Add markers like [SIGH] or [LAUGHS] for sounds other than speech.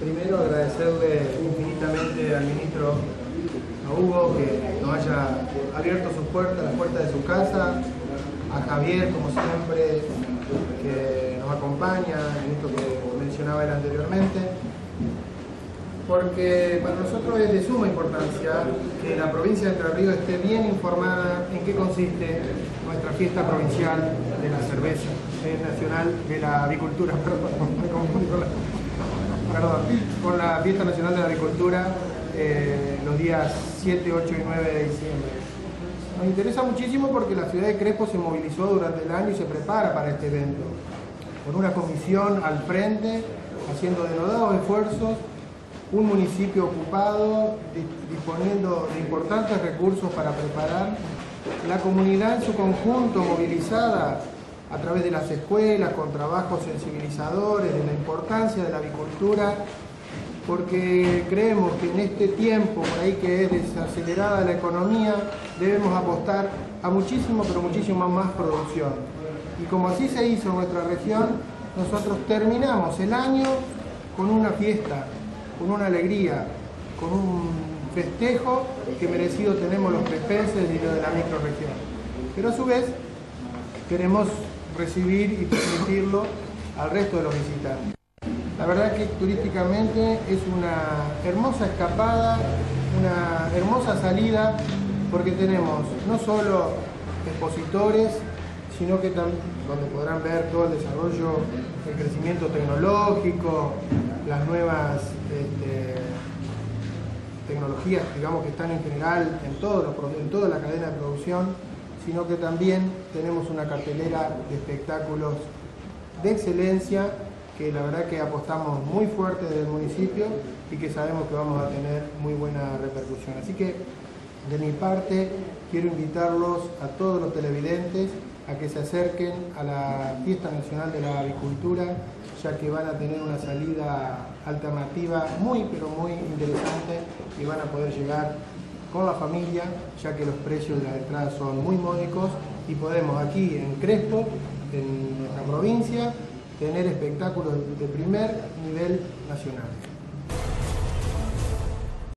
Primero agradecerle infinitamente al ministro a Hugo que nos haya abierto sus puertas, las puertas de su casa, a Javier como siempre que nos acompaña en esto que mencionaba él anteriormente, porque para nosotros es de suma importancia que la provincia de Entre Ríos esté bien informada en qué consiste nuestra fiesta provincial de la cerveza, eh, nacional de la avicultura, [LAUGHS] con la fiesta nacional de la avicultura eh, los días 7, 8 y 9 de diciembre. Nos interesa muchísimo porque la ciudad de Crespo se movilizó durante el año y se prepara para este evento, con una comisión al frente, haciendo denodados esfuerzos un municipio ocupado, disponiendo de importantes recursos para preparar, la comunidad en su conjunto movilizada a través de las escuelas, con trabajos sensibilizadores de la importancia de la avicultura, porque creemos que en este tiempo, por ahí que es desacelerada la economía, debemos apostar a muchísimo, pero muchísimo más producción. Y como así se hizo en nuestra región, nosotros terminamos el año con una fiesta con una alegría, con un festejo que merecido tenemos los crepenses y los de la microregión. Pero a su vez queremos recibir y transmitirlo al resto de los visitantes. La verdad que turísticamente es una hermosa escapada, una hermosa salida, porque tenemos no solo expositores, sino que también donde podrán ver todo el desarrollo, el crecimiento tecnológico, las nuevas este, tecnologías digamos, que están en general en, todo en toda la cadena de producción, sino que también tenemos una cartelera de espectáculos de excelencia que la verdad que apostamos muy fuerte desde el municipio y que sabemos que vamos a tener muy buena repercusión. Así que de mi parte quiero invitarlos a todos los televidentes a que se acerquen a la Fiesta Nacional de la Avicultura, ya que van a tener una salida alternativa muy, pero muy interesante y van a poder llegar con la familia, ya que los precios de las entradas son muy módicos y podemos aquí en Crespo, en nuestra provincia, tener espectáculos de primer nivel nacional.